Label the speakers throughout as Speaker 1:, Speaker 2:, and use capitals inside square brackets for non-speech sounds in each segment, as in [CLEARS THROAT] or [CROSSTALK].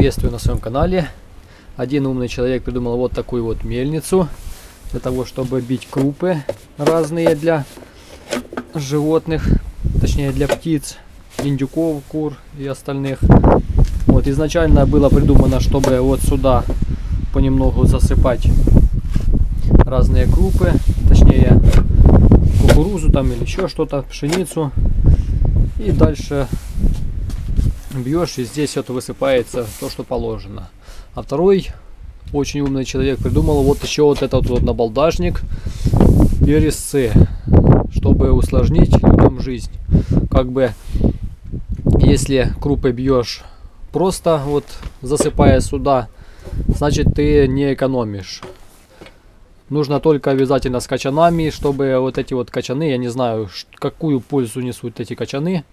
Speaker 1: приветствую на своем канале. Один умный человек придумал вот такую вот мельницу для того, чтобы бить крупы разные для животных, точнее для птиц, индюков, кур и остальных. Вот изначально было придумано, чтобы вот сюда понемногу засыпать разные крупы, точнее кукурузу там или еще что-то, пшеницу. И дальше бьешь и здесь вот высыпается то, что положено. А второй очень умный человек придумал вот еще вот этот вот набалдажник и резцы, чтобы усложнить людям жизнь. Как бы если крупы бьешь просто вот засыпая сюда, значит ты не экономишь. Нужно только обязательно с качанами, чтобы вот эти вот качаны, я не знаю, какую пользу несут эти качаны.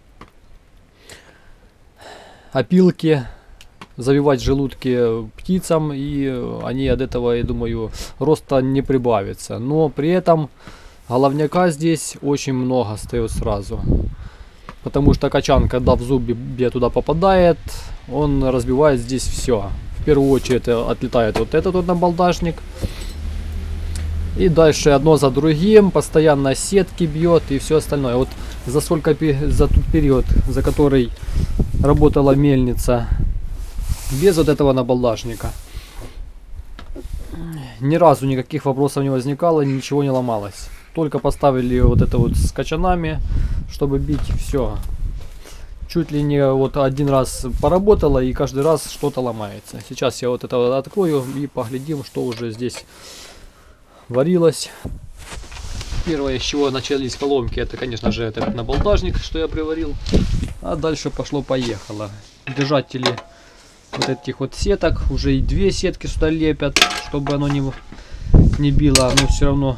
Speaker 1: Опилки, завивать желудки птицам, и они от этого, я думаю, роста не прибавится. Но при этом головняка здесь очень много стоит сразу. Потому что качан, когда в зубе туда попадает, он разбивает здесь все. В первую очередь отлетает вот этот вот набалдашник. И дальше одно за другим, постоянно сетки бьет и все остальное. Вот за сколько, за тот период, за который работала мельница, без вот этого набалдашника, ни разу никаких вопросов не возникало, ничего не ломалось. Только поставили вот это вот с качанами, чтобы бить, все. Чуть ли не вот один раз поработала и каждый раз что-то ломается. Сейчас я вот это открою и поглядим, что уже здесь варилось. Первое, с чего начались коломки, это, конечно же, этот набалдажник, что я приварил. А дальше пошло-поехало. Держатели вот этих вот сеток. Уже и две сетки сюда лепят, чтобы оно не, не било. Но все равно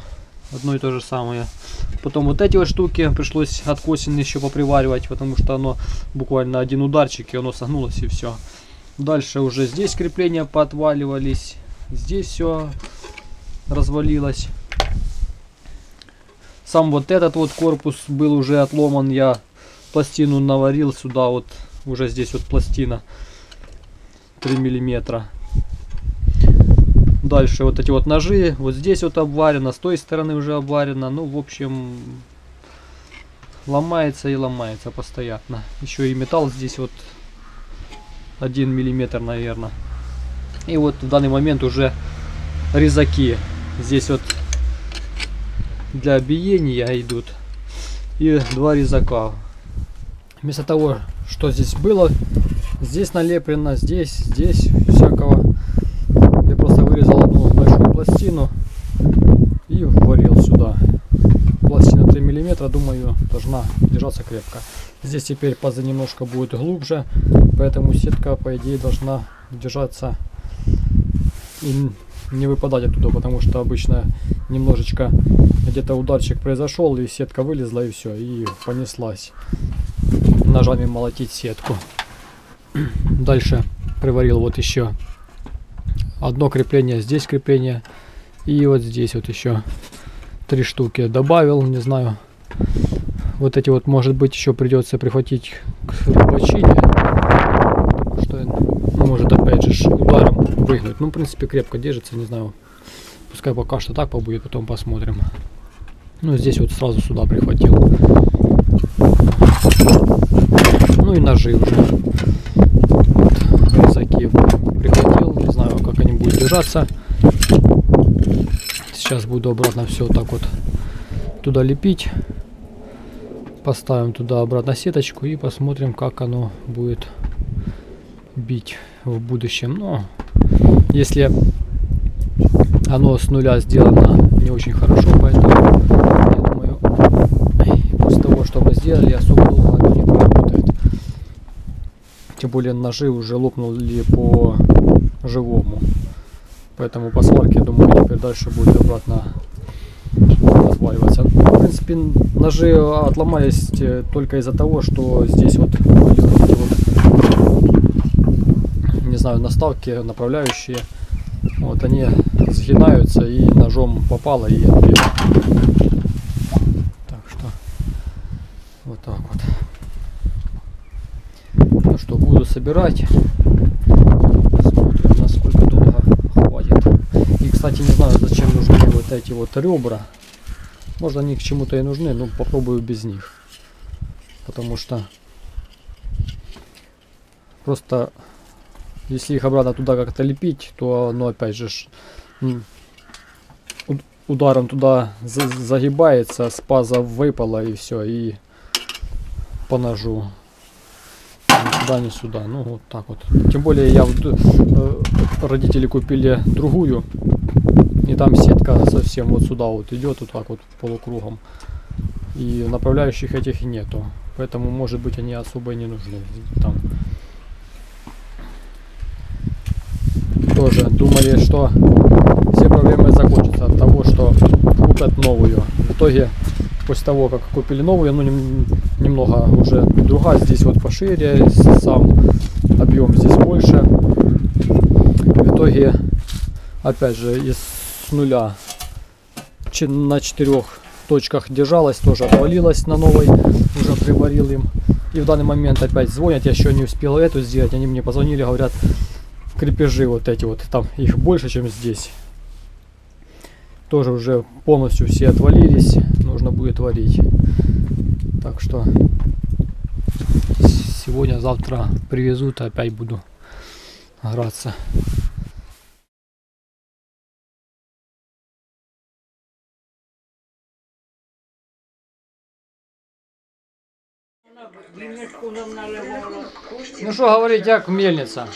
Speaker 1: одно и то же самое. Потом вот эти вот штуки пришлось откосин еще поприваривать, потому что оно буквально один ударчик, и оно согнулось и все. Дальше уже здесь крепления поотваливались. Здесь все развалилась. Сам вот этот вот корпус был уже отломан. Я пластину наварил сюда вот. Уже здесь вот пластина 3 миллиметра. Дальше вот эти вот ножи. Вот здесь вот обварено. С той стороны уже обварено. Ну, в общем, ломается и ломается постоянно. Еще и металл здесь вот 1 миллиметр, наверное. И вот в данный момент уже резаки Здесь вот для биения идут. И два резака. Вместо того, что здесь было, здесь налеплено, здесь, здесь всякого. Я просто вырезал одну большую пластину и вварил сюда. Пластина 3 миллиметра, думаю, должна держаться крепко. Здесь теперь паза немножко будет глубже, поэтому сетка, по идее, должна держаться и не выпадать оттуда, потому что обычно немножечко где-то ударчик произошел, и сетка вылезла, и все, и понеслась. Ножами молотить сетку. [CLEARS THROAT] Дальше приварил вот еще одно крепление, здесь крепление, и вот здесь вот еще три штуки добавил, не знаю. Вот эти вот, может быть, еще придется прихватить к бочине, что может опять же ударом выгнуть. Ну, в принципе, крепко держится, не знаю. Пускай пока что так побудет, потом посмотрим. Ну, здесь вот сразу сюда прихватил. Ну и ножи уже. Вот, резаки прихватил. Не знаю, как они будут держаться. Сейчас буду обратно все вот так вот туда лепить. Поставим туда обратно сеточку и посмотрим, как оно будет бить в будущем. Но если оно с нуля сделано не очень хорошо, поэтому я думаю, после того, что мы сделали, особо долго оно не проработает. Тем более ножи уже лопнули по живому. Поэтому по сварке, думаю, теперь дальше будет обратно отваливаться. В принципе, ножи отломались э, только из-за того, что здесь вот были знаю, наставки, направляющие. Вот они сгинаются и ножом попало и отрезало. Так что вот так вот. Ну что, буду собирать. Смотрим, насколько долго хватит. И, кстати, не знаю, зачем нужны вот эти вот ребра. Может, они к чему-то и нужны, но попробую без них. Потому что просто если их обратно туда как-то лепить, то оно опять же ударом туда за- загибается, с паза выпало и все, и по ножу. Туда, ни сюда. Ну, вот так вот. Тем более я вот, э, родители купили другую. И там сетка совсем вот сюда вот идет, вот так вот полукругом. И направляющих этих нету. Поэтому, может быть, они особо и не нужны. Там тоже думали, что все проблемы закончатся от того, что купят новую. В итоге, после того, как купили новую, ну, нем- немного уже другая, здесь вот пошире, сам объем здесь больше. В итоге, опять же, из нуля на четырех точках держалась, тоже отвалилась на новой, уже приварил им. И в данный момент опять звонят, я еще не успел эту сделать, они мне позвонили, говорят, крепежи вот эти вот, там их больше, чем здесь. Тоже уже полностью все отвалились, нужно будет варить. Так что с- сегодня, завтра привезут, опять буду граться. Ну что говорить, как мельница?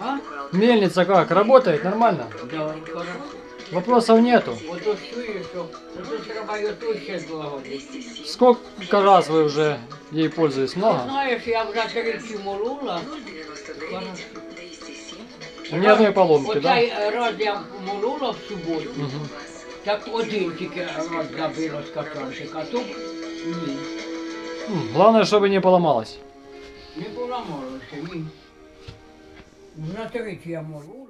Speaker 2: А?
Speaker 1: Мельница как, работает нормально?
Speaker 2: Да, хорошо.
Speaker 1: Вопросов нету.
Speaker 2: Ото чуєш, що ото треба й ото ще злагодити.
Speaker 1: Сколько раз вы уже ей пользуетесь? Много?
Speaker 2: Знаєш, я вже тричі молола.
Speaker 1: Ни одной поломки, да?
Speaker 2: Оцей раз я молола в суботу,
Speaker 1: Мгм.
Speaker 2: так один тільки раз забило з катанчика, а то ні.
Speaker 1: Главное, чтобы не поломалось.
Speaker 2: Не. На тричі я молола.